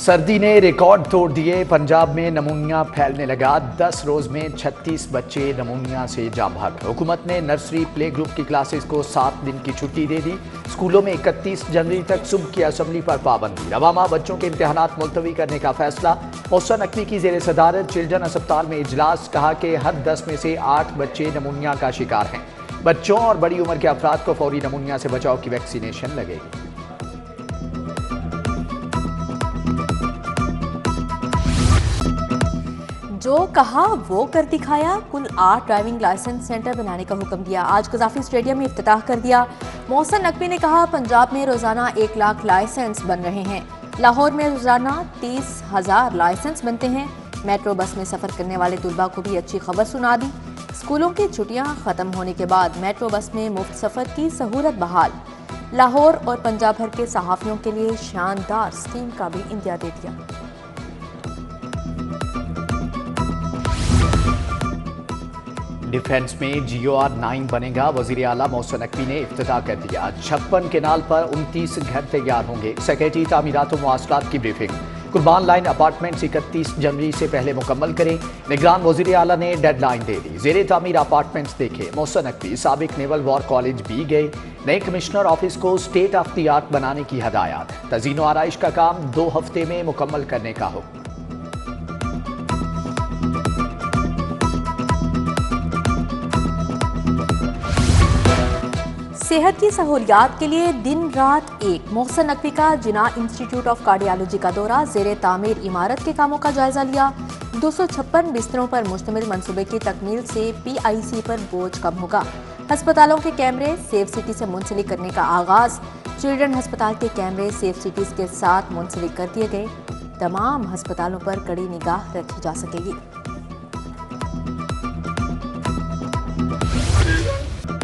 सर्दी ने रिकॉर्ड तोड़ दिए। पंजाब में नमूनिया फैलने लगा। 10 रोज में 36 बच्चे नमूनिया से जाम भाग हुकूमत ने नर्सरी प्ले ग्रुप की क्लासेस को सात दिन की छुट्टी दे दी। स्कूलों में 31 जनवरी तक सुबह की असम्बली पर पाबंदी। रवामा बच्चों के इम्तहान मुलतवी करने का फैसला। मौसन नकवी की जेर सदारत चिल्ड्रन अस्पताल में इजलास। कहा कि हर दस में से आठ बच्चे नमूनिया का शिकार हैं। बच्चों और बड़ी उम्र के अफराद को फौरी नमूनिया से बचाव की वैक्सीनेशन लगेगी। जो कहा, वो कर दिखाया। कुल आठ ड्राइविंग लाइसेंस सेंटर बनाने का हुक्म दिया। आज गजाफी स्टेडियम में इफ्तः कर दिया। मोहसन नकवी ने कहा, पंजाब में रोज़ाना एक लाख लाइसेंस बन रहे हैं। लाहौर में रोज़ाना तीस हज़ार लाइसेंस बनते हैं। मेट्रो बस में सफ़र करने वाले तुलबा को भी अच्छी खबर सुना दी। स्कूलों की छुट्टियाँ खत्म होने के बाद मेट्रो बस में मुफ़्त सफ़र की सहूलत बहाल। लाहौर और पंजाब भर के सहाफियों के लिए शानदार स्कीम का भी इंतज़ार दे दिया। डिफेंस में जियो आर नाइन बनेगा। वज़ीर अला मोहसन नकवी ने इफ्तः कर दिया। छप्पन केनाल पर उनतीस घर तैयार होंगे। सेक्रेटरी तमीरत मवासलात की ब्रीफिंग। कुर्बान लाइन अपार्टमेंट्स इकतीस जनवरी से पहले मुकम्मल करें। निगरान वज़ीर अला ने डेडलाइन दे दी। जेर तामीर अपार्टमेंट्स देखे। मोहसन नकवी सबक नेवल वॉर कॉलेज भी गए। नए कमिश्नर ऑफ़िस को स्टेट ऑफ़ दी आर्ट बनाने की हदायत। तजीन आरइश का काम दो हफ़्ते में मुकम्मल करने का हुक्म। सेहत की सहूलियात के लिए दिन रात एक। मोहसन नकवी का जिना इंस्टीट्यूट ऑफ़ कार्डियोलॉजी का दौरा, जेर तामीर इमारत के कामों का जायजा लिया। दो सौ छप्पन बिस्तरों पर मुश्तमिल मनसूबे की तकमील से पी आई सी पर बोझ कम होगा। अस्पतालों के कैमरे सेफ़ सिटी से मुंसलिक करने का आगाज़। चिल्ड्रन अस्पताल के कैमरे सेफ़ सिटीज़ के साथ मुंसलिक कर दिए गए। तमाम हस्पतालों पर कड़ी निगाह रखी जा सकेगी।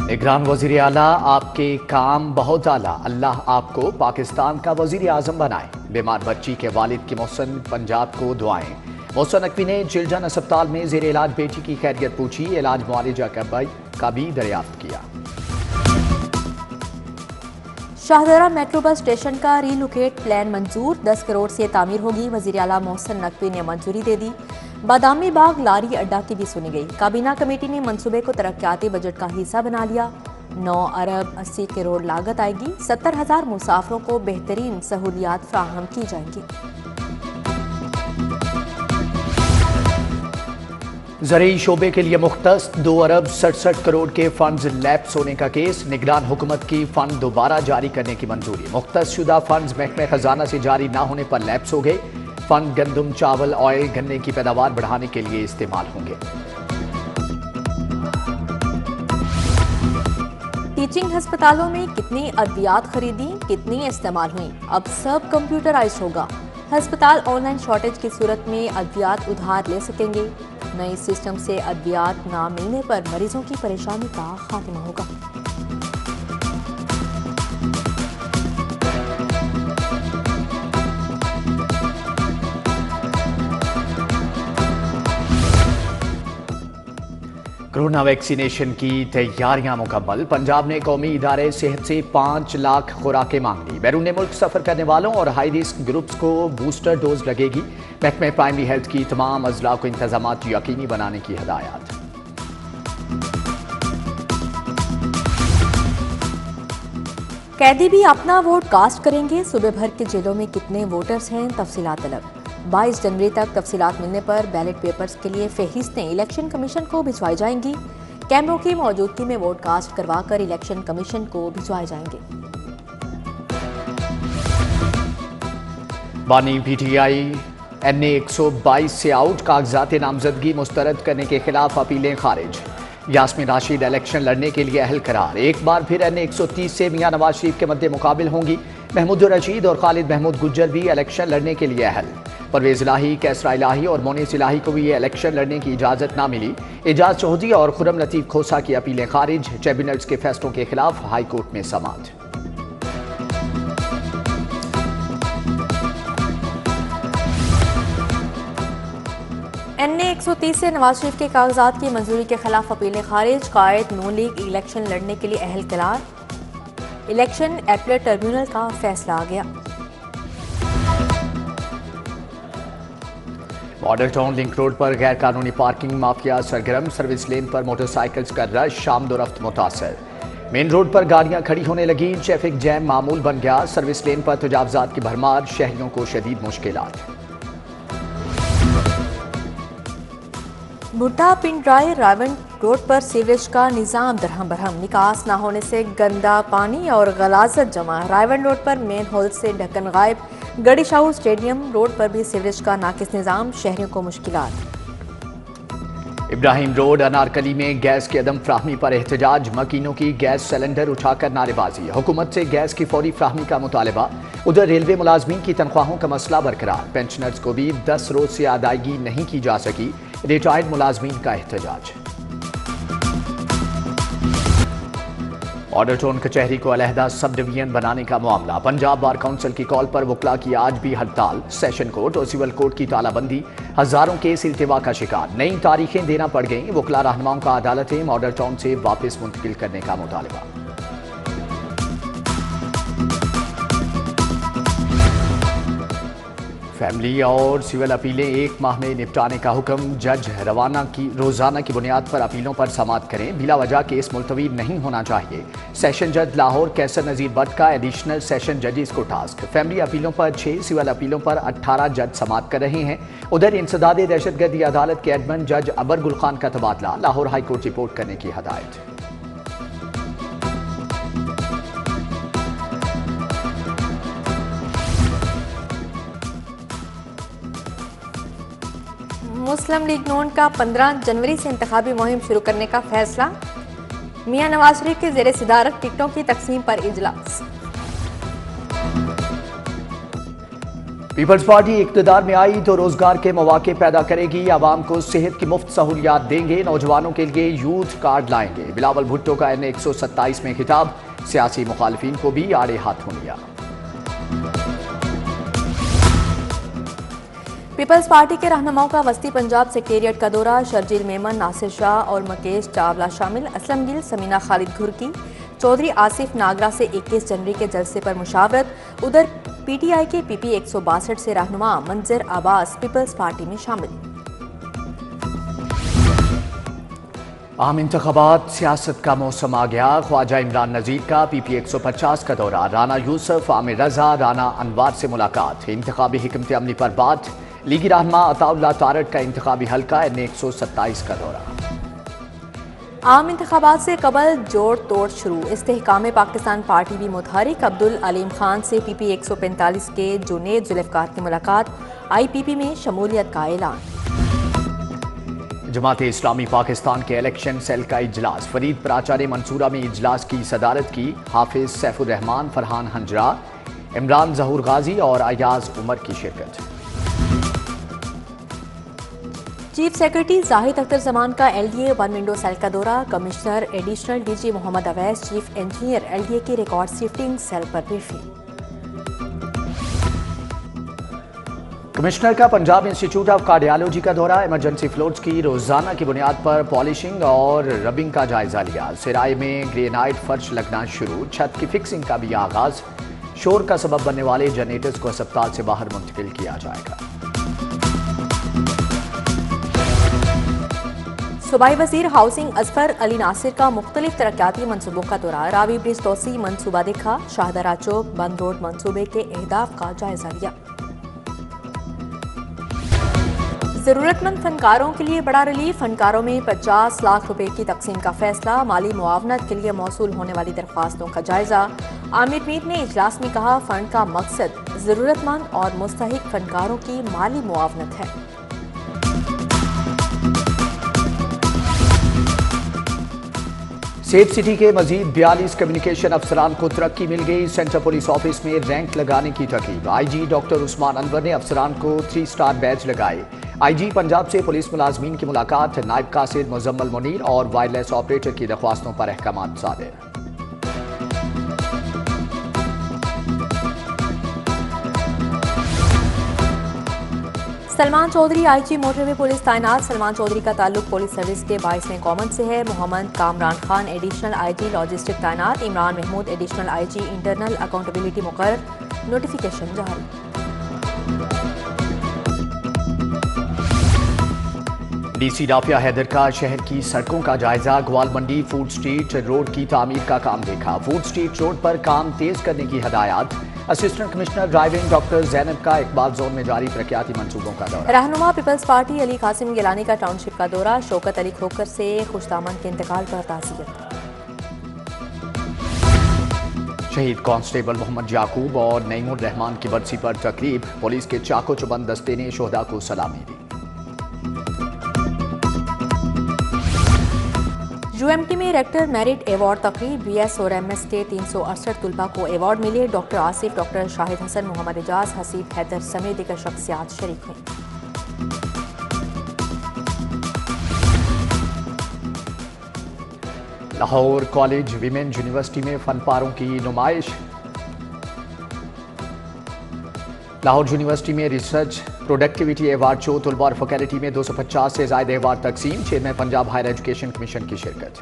निगरान वज़ीर अला आपके काम बहुत आला। अल्लाह आपको पाकिस्तान का वज़ीर आज़म बनाए। बीमार बच्ची के वालिद की मोहसन, पंजाब को दुआएँ। मोहसन नकवी ने चिल्ड्रन अस्पताल में जेर इलाज, बेटी की खैरियत पूछी। इलाज मुआवजा का भी दरियाफ्त किया। शाहदरा मेट्रो बस स्टेशन का रीलोकेट प्लान मंजूर। 10 करोड़ से तामीर होगी। वज़ीर अला मोहसन नकवी ने मंजूरी दे दी। बादामी बाग लारी अड्डा की भी सुनी गई। काबीना कमेटी ने मंसूबे को तरक्याती बजट का हिस्सा बना लिया। नौ अरब अस्सी करोड़ लागत आएगी। सत्तर हज़ार मुसाफरों को बेहतरीन सहूलियात फ्राहम की जाएँगी। ज़रिए शोबे के लिए मुख्त दो अरब सड़सठ करोड़ के फंड लैप्स होने का केस। निगरान हुकूमत की फंड दोबारा जारी करने की मंजूरी। मुख्त शुदा फंड महकमे खजाना से जारी न होने पर लैप्स हो गए। फंड गंदम, चावल, ऑयल, गन्ने की पैदावार बढ़ाने के लिए इस्तेमाल होंगे। टीचिंग अस्पतालों में कितनी अद्वियात खरीदी, कितनी इस्तेमाल हुई? अब सब कंप्यूटराइज होगा। अस्पताल ऑनलाइन शॉर्टेज की सूरत में अद्वियात उधार ले सकेंगे। नए सिस्टम से अद्वियात ना मिलने पर मरीजों की परेशानी का खात्मा होगा। कोरोना वैक्सीनेशन की तैयारियाँ मुकम्मल। पंजाब ने कौमी इदारे सेहत से पाँच लाख खुराकें मांग ली। बैरून मुल्क सफ़र करने वालों और हाई रिस्क ग्रुप्स को बूस्टर डोज लगेगी। महकमे प्राइमरी हेल्थ की तमाम अजला को इंतज़ाम यकीनी बनाने की हदायत। कैदी भी अपना वोट कास्ट करेंगे। सुबह भर के जिलों में कितने वोटर्स हैं? तफसीलात तलब 22 जनवरी तक तफसीलात मिलने पर बैलेट पेपर्स के लिए फहरिस्तें इलेक्शन कमीशन को भिजवाई जाएँगी। कैमरों की मौजूदगी में वोट कास्ट करवाकर इलेक्शन कमीशन को भिजवाए जाएँगे। बानी पीटीआई एन ए एक सौ बाईस से आउट, कागजात नामजदगी मुस्तरद करने के खिलाफ अपीलें खारिज। यासमिन राशिद इलेक्शन लड़ने के लिए अहल करार। एक बार फिर एन ए एक सौ तीस से मियाँ नवाज़ शरीफ के मद्दे मुकाबल होंगी। महमूद रशीद और खालिद महमूद गुज्जर भी इलेक्शन लड़ने के लिए अहल। परवेज इलाही, कैसरा इलाही और मोनिस इलाही को भी ये इलेक्शन लड़ने की इजाज़त ना मिली। एजाज चौधरी और खुरम लतीफ़ खोसा की अपीलें खारिज ट्रिब्यूनल्स के फैसलों के खिलाफ हाईकोर्ट में समात एन ए एक सौ तीस से नवाज़ शरीफ के कागजात की मंजूरी के खिलाफ अपीलें खारिज, कायद, नून लीग, इलेक्शन लड़ने के लिए अहल करार इलेक्शन एपलेट ट्रिब्यूनल का फैसला आ गया। मॉडल टाउन लिंक रोड पर गैर कानूनी पार्किंग माफिया सरगर्म, सर्विस लेन पर मोटरसाइकिल्स का रश शाम दो रफ्त मुतासर। मेन रोड पर गाड़ियाँ खड़ी होने लगी, ट्रैफ़िक जैम मामूल बन गया, सर्विस लेन पर तजावजात की भरमार, शहरियों को शदीद मुश्किल भुट्टा पिंडराय रावण रोड पर सीवरेज का निज़ाम दरहम बरहम निकास न होने से गंदा पानी और गलाजत जमा। रायवन रोड पर मेन होल से ढक्कन गायब। गड़ी शाहू स्टेडियम रोड पर भी सीवरेज का नाकिस निज़ाम, शहरियों को मुश्किल इब्राहिम रोड, अनारकली में गैस की अदम फ्राहमी पर एहतजाज, मकीनों की गैस सिलेंडर उठाकर नारेबाजी। हुकूमत से गैस की फौरी फ्राहमी का मुतालबा, उधर रेलवे मुलाजमीन की तनख्वाहों का मसला बरकरार। पेंशनर्स को भी दस रोज से अदायगी नहीं की जा सकी, रिटायर्ड मुलाजमीन का एहतजाज। ऑर्डर कचहरी को अलहदा सब डिवीज़न बनाने का मामला। पंजाब बार काउंसिल की कॉल पर वकला की आज भी हड़ताल। सेशन कोर्ट और सिविल कोर्ट की तालाबंदी। हज़ारों केस इल्तवा का शिकार। नई तारीखें देना पड़ गई। वकला रहनुमाओं का अदालतें, मॉडल टाउन से वापस मुंतकिल करने का मुतालबा। फैमिली और सिविल अपीलें एक माह में निपटाने का हुक्म। जज रवाना की, रोज़ाना की बुनियाद पर अपीलों पर समात करें। बिला वजह केस मुलतवी नहीं होना चाहिए। सेशन जज लाहौर, कैसर नजीर भट्ट का एडिशनल सेशन जजेस को टास्क फैमिली अपीलों पर छह, सिविल अपीलों पर अट्ठारह जज समात कर रहे हैं। उधर इंसदाद दहशतगर्दी अदालत के एडमन जज अबर गुल खान का तबादला। लाहौर हाईकोर्ट रिपोर्ट करने की हदायत। मुस्लिम लीग नोन का 15 जनवरी से इंतबी मुहिम शुरू करने का फैसला। मियाँ नवाज़ शरीफ के जेर सदारत टिकटों की तकसीम पर इजलास। पीपल्स पार्टी इकतदार में आई तो रोज़गार के मौके पैदा करेगी। आवाम को सेहत की मुफ़्त सहूलियात देंगे। नौजवानों के लिए यूथ कार्ड लाएँगे। बिलावल भुट्टो का एन एक सौ सत्ताईस में खिताब। सियासी मुखालफी को भी आड़े हाथों लिया। पीपल्स पार्टी के रहनुमाओं का वस्ती पंजाब सेक्रेटरिएट का दौरा, शर्जील मेमन, नासिर शाह और मकेश चावला शामिल, असलम गिल, समीना खालिद घुरकी, चौधरी आसिफ नागरा से 21 जनवरी के जलसे पर मुशावरत, उधर पीटीआई के पीपी एक सौ बासठ से रहनुमा मंजर आबास पीपल्स पार्टी में शामिल। आम इंतबात सियासत का मौसम आ गया, ख्वाजा इमरान नजीर का पी पी एक सौ पचास का दौरा। राना यूसुफ, आमिर रजा, राना अनवार से मुलाकात। इंतबी हमत अमली पर बात। लीगी रहनमा अताउल्ला तारट का इंतबी हल्का एन एक सौ सत्ताईस का दौरा। आम इंतबात से कबल जोड़ तोड़ शुरू। इस्तेकाम पाकिस्तान पार्टी भी मुतहरिक। अब्दुल अलीम खान से पी पी एक सौ पैंतालीस के जुनेद जुल्फकार की मुलाकात। आई पी पी में शमूलियत का ऐलान। जमात इस्लामी पाकिस्तान के इलेक्शन सेल का इजलास। फरीद प्राचार्य मंसूरा में इजलास की सदारत की। हाफिज सैफुररहमान फरहान हंजरा इमरान जहूर गाजी और अयाज उमर की शिरकत। चीफ सेक्रेटरी जाहिद अख्तर जमान का एलडीए वन विंडो सेल का दौरा। Commissioner additional DG Mohammad Awais, chief engineer LDA की रिकॉर्ड शिफ्टिंग सेल पर ब्रीफिंग। कमिश्नर का पंजाब इंस्टीट्यूट ऑफ़ कार्डियोलॉजी का दौरा। इमरजेंसी फ्लोर्स की रोज़ाना की बुनियाद पर पॉलिशिंग और रबिंग का जायजा लिया। सिराय में ग्रेनाइट फर्श लगना शुरू। छत की फिक्सिंग का भी आगाज़। शोर का सबब बनने वाले जनरेटर्स को अस्पताल से बाहर मुंतकिल किया जाएगा। सूबाई वज़ीर हाउसिंग अजफर अली नासिर का मुख्तलिफ़ तरक्याती मनसूबों का दौरा। रावी ब्रिज तोसी मनसूबा देखा शाहदरा चौक बंद रोड मनसूबे के अहदाफ का जायजा लिया। जरूरतमंद फनकारों के लिए बड़ा रिलीफ, फनकारों में 50 लाख रुपए की तकसीम का फैसला, माली मुआवनत के लिए मौसू होने वाली दरख्वास्तों का जायजा। आमिर मीर ने इजलास में कहा, फंड का मकसद जरूरतमंद और मुस्तक फनकारों की माली मुआवनत है। सेफ़ सिटी के मजीद बयालीस कम्युनिकेशन अफसरान को तरक्की मिल गई। सेंट्रल पुलिस ऑफ़िस में रैंक लगाने की तरकीब। आईजी डॉक्टर उस्मान अनवर ने अफसरान को थ्री स्टार बैच लगाए आईजी पंजाब से पुलिस मुलाजमीन की मुलाकात, नायब कासिद मुजम्मल मुनीर और वायरलेस ऑपरेटर की दरख्वास्तों पर अहकाम Sadir Salman Chaudhry, IG motorway police तैनात। सलमान चौधरी का ताल्लुक पुलिस सर्विस के बाईस में कॉमन से है। Mohammad Kamran Khan, additional IG logistic तैनात। Imran Mahmood, additional IG internal accountability मुकर नोटिफिकेशन जारी। डीसी राफिया हैदर का शहर की सड़कों का जायजा। ग्वाल मंडी फ़ूड स्ट्रीट रोड की तामीर का काम देखा। फ़ूड स्ट्रीट रोड पर काम तेज करने की हदायत। Assistant commissioner driving doctor Zainab का इकबाल जोन में जारी प्रख्याति मनसूबों का दौरा। रहनुमा पीपल्स पार्टी अली कासिम गिलानी का टाउनशिप का दौरा। शौकत अली खोकर से खुशदामन के इंतकाल पर ताजियत शहीद कांस्टेबल मोहम्मद याकूब और नईमुर रहमान की बरसी पर तकरीब। पुलिस के चाको चुबंद दस्ते ने शोहदा को सलामी दी। यूएमटी में रेक्टर मेरिट अवार्ड तकरीब बी एस और एम एस के तीन सौ अड़सठ तलबा को अवार्ड मिले। डॉक्टर आसिफ डॉक्टर शाहिद हसन, मोहम्मद एजाज, हसीब हैदर समेत दीगर शख्सियात शरीक हैं। लाहौर कॉलेज विमेन यूनिवर्सिटी में फनपारों की नुमाइश। लाहौर यूनिवर्सिटी में रिसर्च, प्रोडक्टिविटी अवार्ड शो तलबा और फैकल्टी में 250 से ज़्यादा अवार्ड तकसीम chairman Punjab higher education commission की शिरकत।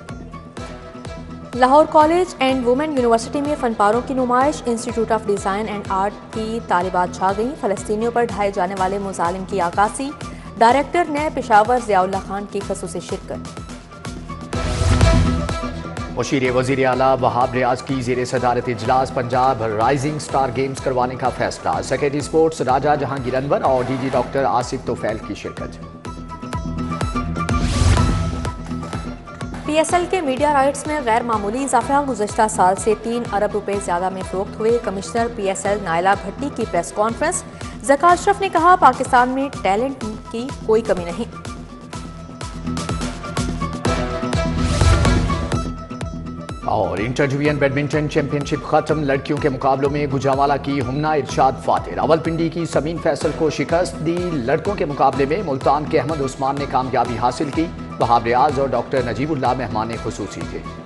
Lahore college and women university में फनपारों की नुमाइश, institute of design and art की तालिबात छा गई। फ़लस्तियों पर ढाए जाने वाले मुजालिम की आकाशी, डायरेक्टर ने पेशावर जियाउल्ला खान की खसूस शिरकत। मुशीर वज़ीर अला वहाब रियाज की जेर सदारत इजलास, पंजाब राइजिंग स्टार गेम्स करवाने का फैसला। सेक्रेटरी स्पोर्ट्स राजा जहांगीर अनवर और डीजी डॉक्टर आसिफ तोफैल की शिरकत। पीएसएल के मीडिया राइट्स में गैर मामूली इजाफा, गुजशत साल से तीन अरब रुपए ज़्यादा में फरोख्त हुए। कमिश्नर पीएसएल नायला भट्टी की प्रेस कॉन्फ्रेंस। जका अशरफ ने कहा, पाकिस्तान में टैलेंट की कोई कमी नहीं। और इंटर डिवीज़न बैडमिंटन चैंपियनशिप खत्म, लड़कियों के मुकाबलों में गुजावाला की हमना इर्शाद फाते रावलपिंडी की समीन फैसल को शिकस्त दी लड़कों के मुकाबले में मुल्तान के अहमद उस्मान ने कामयाबी हासिल की। वहाब रियाज और डॉक्टर नजीबुल्ला मेहमान खसूसी थे